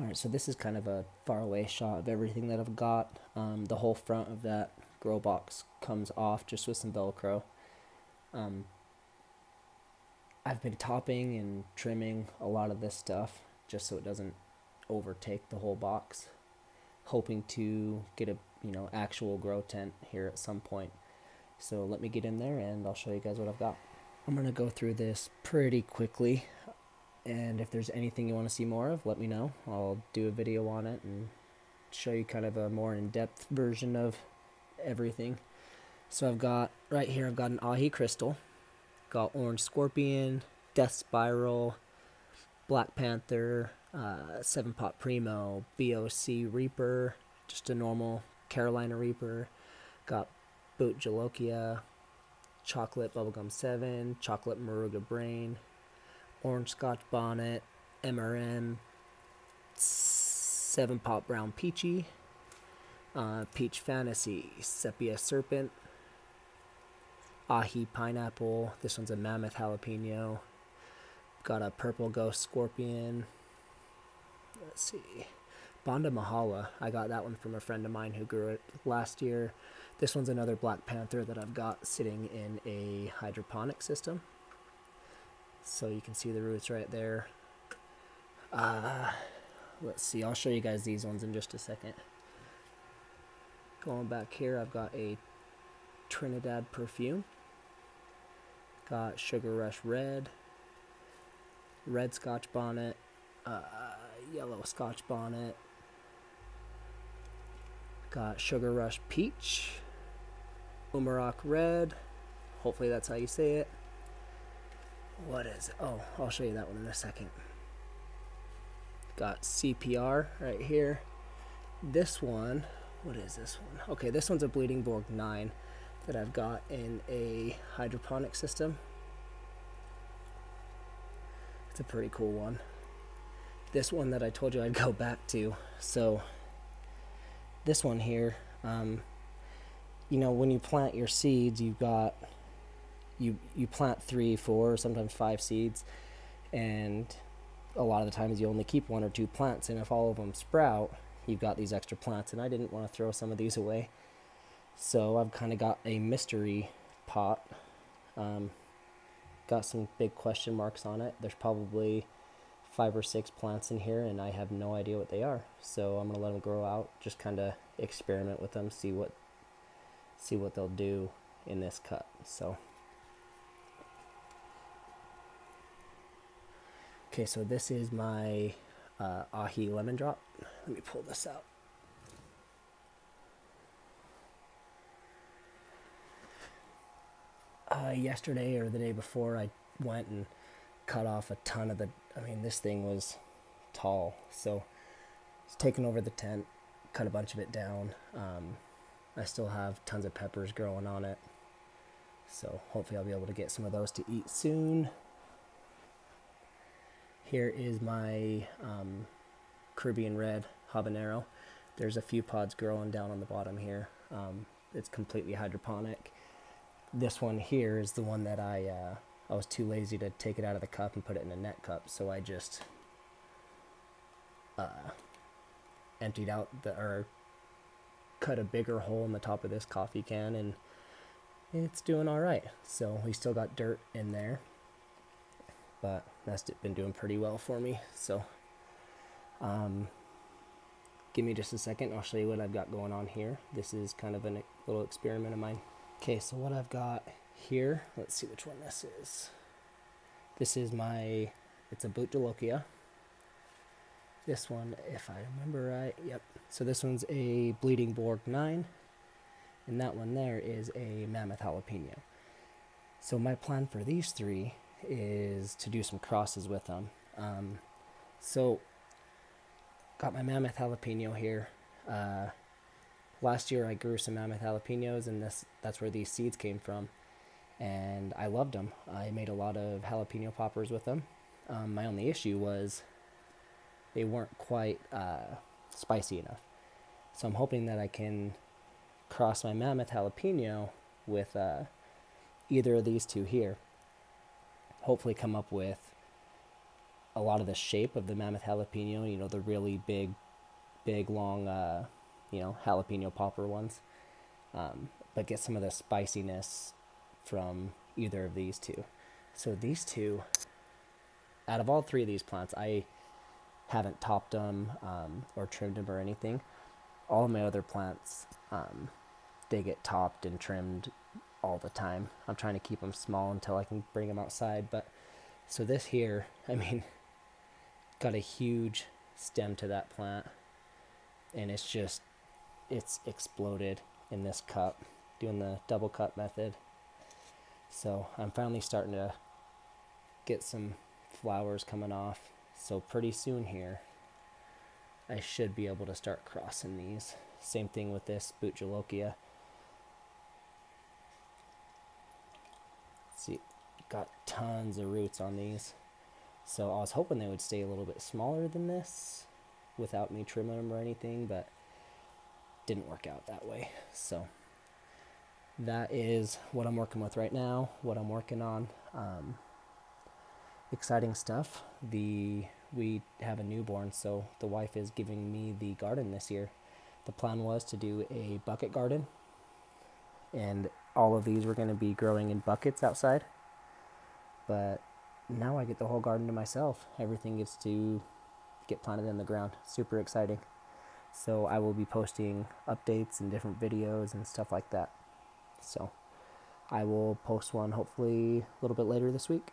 Alright, so this is kind of a far away shot of everything that I've got. Um, the whole front of that grow box comes off just with some Velcro. Um, I've been topping and trimming a lot of this stuff just so it doesn't overtake the whole box. Hoping to get a you know actual grow tent here at some point. So let me get in there and I'll show you guys what I've got. I'm gonna go through this pretty quickly and if there's anything you want to see more of, let me know. I'll do a video on it and show you kind of a more in-depth version of everything. So I've got, right here, I've got an Aji Crystal. Got Orange Scorpion, Death Spiral, Black Panther, uh, Seven Pot Primo, BOC Reaper, just a normal Carolina Reaper. Got Bhut Jolokia, Chocolate Bubblegum 7, Chocolate Moruga Brain, Orange Scotch Bonnet, MRM, Seven Pot Brown Peachy, uh, Peach Fantasy, Sepia Serpent, Aji Pineapple. This one's a Mammoth Jalapeno. Got a Purple Ghost Scorpion. Let's see. Bonda Mahala. I got that one from a friend of mine who grew it last year. This one's another Black Panther that I've got sitting in a hydroponic system. So you can see the roots right there. Uh, let's see, I'll show you guys these ones in just a second. Going back here, I've got a Trinidad perfume. Got Sugar Rush Red, Red Scotch Bonnet, uh, Yellow Scotch Bonnet. Got Sugar Rush Peach, Umorok Red. Hopefully that's how you say it. What is it? Oh, I'll show you that one in a second. Got CPR right here. This one, what is this one? Okay, this one's a Bleeding Borg 9 that I've got in a hydroponic system. It's a pretty cool one. This one that I told you I'd go back to. So, this one here, um, you know, when you plant your seeds, you've got you you plant three, four, sometimes five seeds, and a lot of the times you only keep one or two plants, and if all of them sprout, you've got these extra plants. And I didn't want to throw some of these away, so I've kind of got a mystery pot. Um, got some big question marks on it. There's probably five or six plants in here, and I have no idea what they are. So I'm gonna let them grow out, just kind of experiment with them, see what see what they'll do in this cut. So. Okay, so this is my uh, aji lemon drop. Let me pull this out. Uh, yesterday or the day before, I went and cut off a ton of the. I mean, this thing was tall, so it's taken over the tent, cut a bunch of it down. Um, I still have tons of peppers growing on it, so hopefully I'll be able to get some of those to eat soon. Here is my um, Caribbean Red habanero. There's a few pods growing down on the bottom here. Um, it's completely hydroponic. This one here is the one that I uh, I was too lazy to take it out of the cup and put it in a net cup, so I just uh, emptied out the or cut a bigger hole in the top of this coffee can, and it's doing all right. So we still got dirt in there, but that's been doing pretty well for me. So, um, give me just a second. I'll show you what I've got going on here. This is kind of a little experiment of mine. Okay, so what I've got here, let's see which one this is. This is my, it's a Bhut Jolokia. This one, if I remember right, yep. So this one's a Bleeding Borg 9, and that one there is a Mammoth Jalapeno. So my plan for these three is to do some crosses with them. Um, so got my Mammoth Jalapeno here. Uh, last year I grew some mammoth jalapenos and this that's where these seeds came from and I loved them. I made a lot of jalapeno poppers with them. Um, my only issue was they weren't quite uh, spicy enough. So I'm hoping that I can cross my mammoth jalapeno with uh, either of these two here. Hopefully come up with a lot of the shape of the mammoth jalapeno, you know, the really big, big, long, uh, you know, jalapeno popper ones. Um, but get some of the spiciness from either of these two. So these two, out of all three of these plants, I haven't topped them um, or trimmed them or anything. All my other plants, um, they get topped and trimmed all the time. I'm trying to keep them small until I can bring them outside. But so this here, I mean, got a huge stem to that plant, and it's just it's exploded in this cup, doing the double cup method. So I'm finally starting to get some flowers coming off. So pretty soon here, I should be able to start crossing these. Same thing with this Bhut Jolokia. See, got tons of roots on these. So I was hoping they would stay a little bit smaller than this without me trimming them or anything, but didn't work out that way. So that is what I'm working with right now, what I'm working on. Um, exciting stuff. The we have a newborn, so the wife is giving me the garden this year. The plan was to do a bucket garden, and all of these were going to be growing in buckets outside. But now I get the whole garden to myself. Everything gets to get planted in the ground. Super exciting. So I will be posting updates and different videos and stuff like that. So I will post one hopefully a little bit later this week.